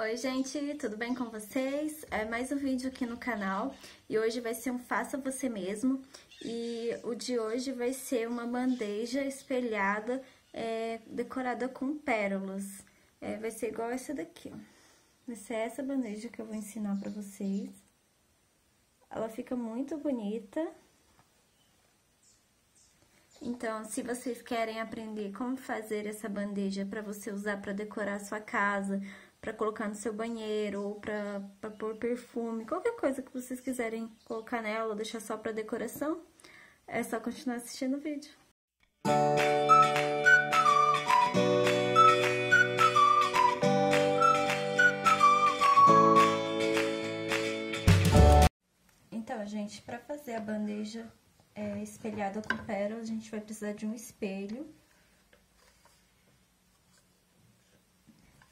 Oi gente, tudo bem com vocês? É mais um vídeo aqui no canal e hoje vai ser um faça você mesmo e o de hoje vai ser uma bandeja espelhada é, decorada com pérolas. É, vai ser igual essa daqui. Vai ser essa bandeja que eu vou ensinar pra vocês. Ela fica muito bonita. Então, se vocês querem aprender como fazer essa bandeja para você usar para decorar a sua casa, para colocar no seu banheiro ou para pôr perfume, qualquer coisa que vocês quiserem colocar nela ou deixar só para decoração, é só continuar assistindo o vídeo. Então, gente, para fazer a bandeja é, espelhada com pérolas, a gente vai precisar de um espelho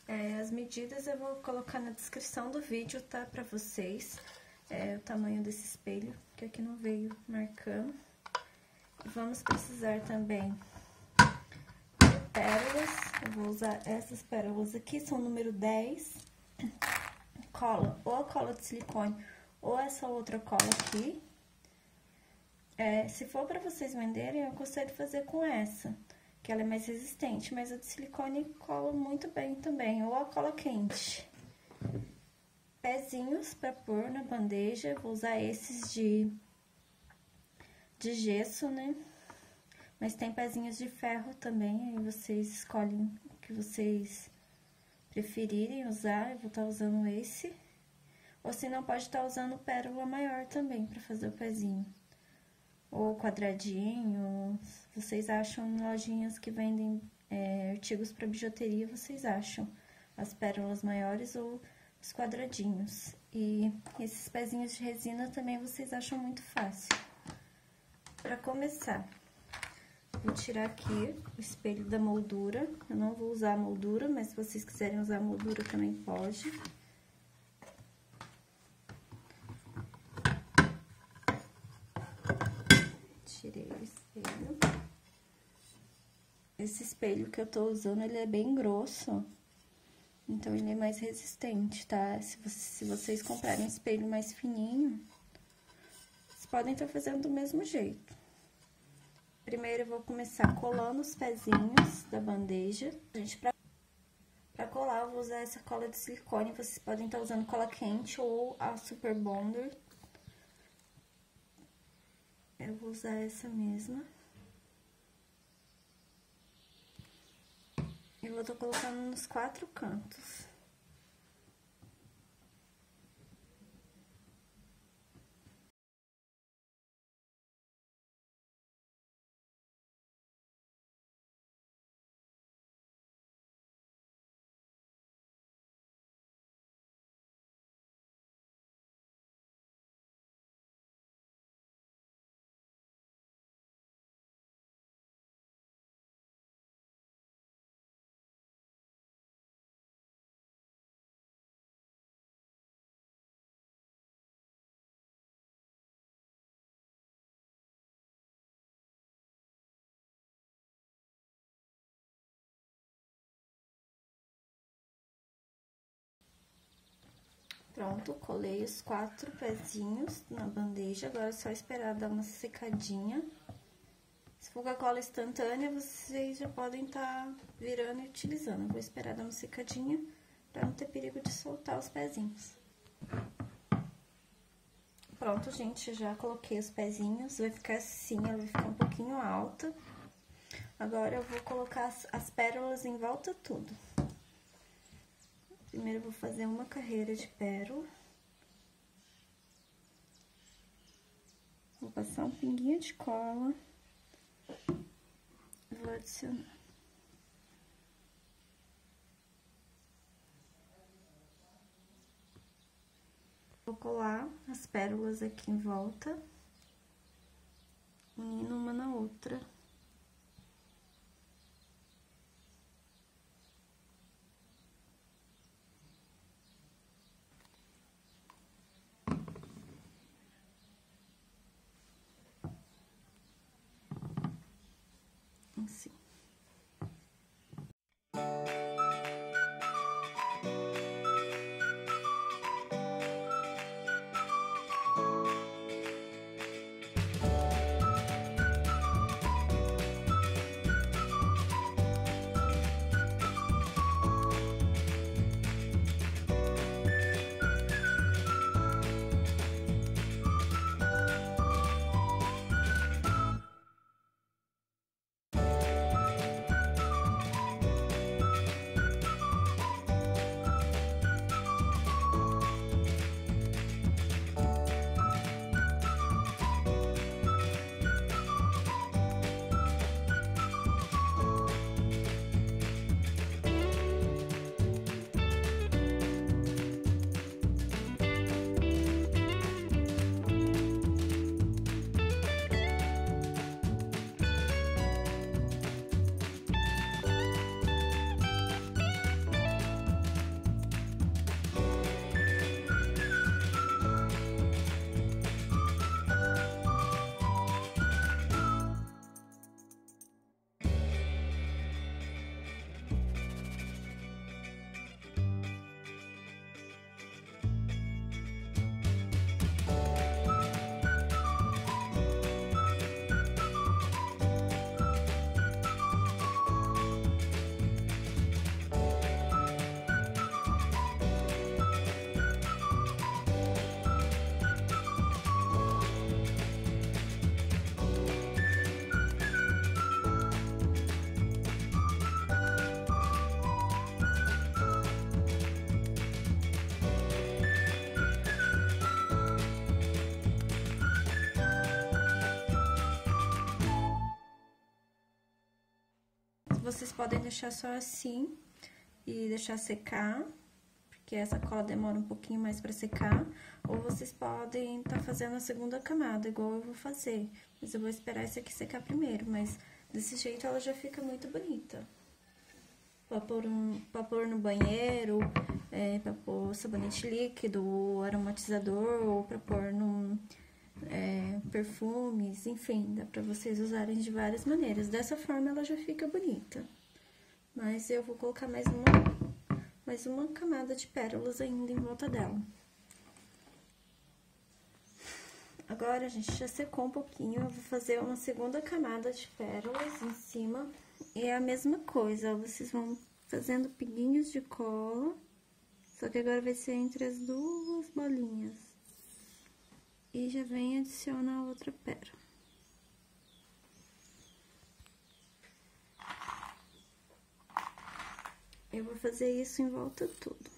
É, as medidas eu vou colocar na descrição do vídeo, tá? Pra vocês. É, o tamanho desse espelho, que aqui não veio marcando. E vamos precisar também de pérolas. Eu vou usar essas pérolas aqui, são número 10. Cola, ou a cola de silicone, ou essa outra cola aqui. É, se for pra vocês venderem, eu de fazer com essa que ela é mais resistente, mas a de silicone cola muito bem também, ou a cola quente. Pezinhos para pôr na bandeja, vou usar esses de, de gesso, né? Mas tem pezinhos de ferro também, aí vocês escolhem o que vocês preferirem usar, eu vou estar tá usando esse. Ou se não, pode estar tá usando pérola maior também, para fazer o pezinho ou quadradinho. Vocês acham em lojinhas que vendem é, artigos para bijuteria, vocês acham as pérolas maiores ou os quadradinhos. E esses pezinhos de resina também vocês acham muito fácil. Para começar, vou tirar aqui o espelho da moldura. Eu não vou usar a moldura, mas se vocês quiserem usar a moldura também pode. Espelho. Esse espelho que eu tô usando, ele é bem grosso. Então, ele é mais resistente, tá? Se, você, se vocês comprarem um espelho mais fininho, vocês podem estar fazendo do mesmo jeito. Primeiro, eu vou começar colando os pezinhos da bandeja. Gente, pra, pra colar, eu vou usar essa cola de silicone. Vocês podem estar usando cola quente ou a Super Bonder, eu vou usar essa mesma. E vou tô colocando nos quatro cantos. Pronto, colei os quatro pezinhos na bandeja, agora é só esperar dar uma secadinha. Se for com a cola instantânea, vocês já podem estar tá virando e utilizando. Vou esperar dar uma secadinha pra não ter perigo de soltar os pezinhos. Pronto, gente, já coloquei os pezinhos, vai ficar assim, ela vai ficar um pouquinho alta. Agora, eu vou colocar as, as pérolas em volta tudo. Eu vou fazer uma carreira de pérola. Vou passar um pinguinho de cola. Vou adicionar. Vou colar as pérolas aqui em volta, unindo uma na outra. Assim. Vocês podem deixar só assim e deixar secar, porque essa cola demora um pouquinho mais pra secar. Ou vocês podem estar tá fazendo a segunda camada, igual eu vou fazer. Mas eu vou esperar esse aqui secar primeiro, mas desse jeito ela já fica muito bonita. Pra pôr, um, no banheiro, é, pra pôr sabonete líquido, aromatizador, ou pra pôr num perfumes, enfim, dá pra vocês usarem de várias maneiras. Dessa forma ela já fica bonita. Mas eu vou colocar mais uma, mais uma camada de pérolas ainda em volta dela. Agora, a gente já secou um pouquinho, eu vou fazer uma segunda camada de pérolas em cima. E é a mesma coisa, vocês vão fazendo pinguinhos de cola, só que agora vai ser entre as duas bolinhas e já vem adicionar outra pérola. Eu vou fazer isso em volta tudo.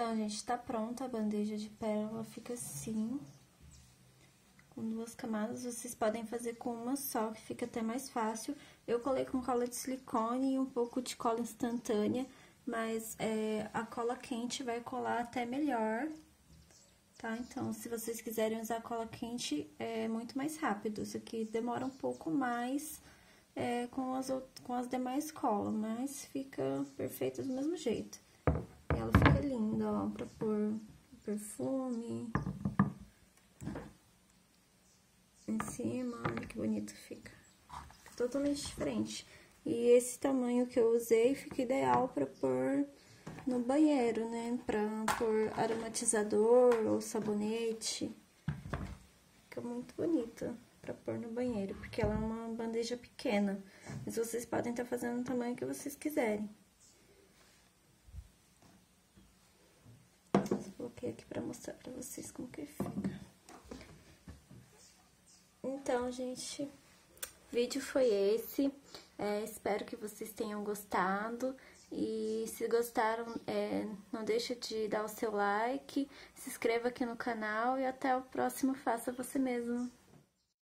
Então, gente, tá pronta a bandeja de pérola, fica assim, com duas camadas. Vocês podem fazer com uma só, que fica até mais fácil. Eu colei com cola de silicone e um pouco de cola instantânea, mas é, a cola quente vai colar até melhor, tá? Então, se vocês quiserem usar cola quente, é muito mais rápido. Isso aqui demora um pouco mais é, com, as, com as demais colas, mas fica perfeito do mesmo jeito. Linda, ó, pra pôr perfume. Em cima, olha que bonito fica. Totalmente diferente. E esse tamanho que eu usei fica ideal pra pôr no banheiro, né? Pra pôr aromatizador ou sabonete. Fica muito bonita. pra pôr no banheiro, porque ela é uma bandeja pequena. Mas vocês podem estar tá fazendo o tamanho que vocês quiserem. Coloquei aqui pra mostrar pra vocês como que fica. Então, gente, o vídeo foi esse. É, espero que vocês tenham gostado. E se gostaram, é, não deixa de dar o seu like, se inscreva aqui no canal e até o próximo Faça Você Mesmo.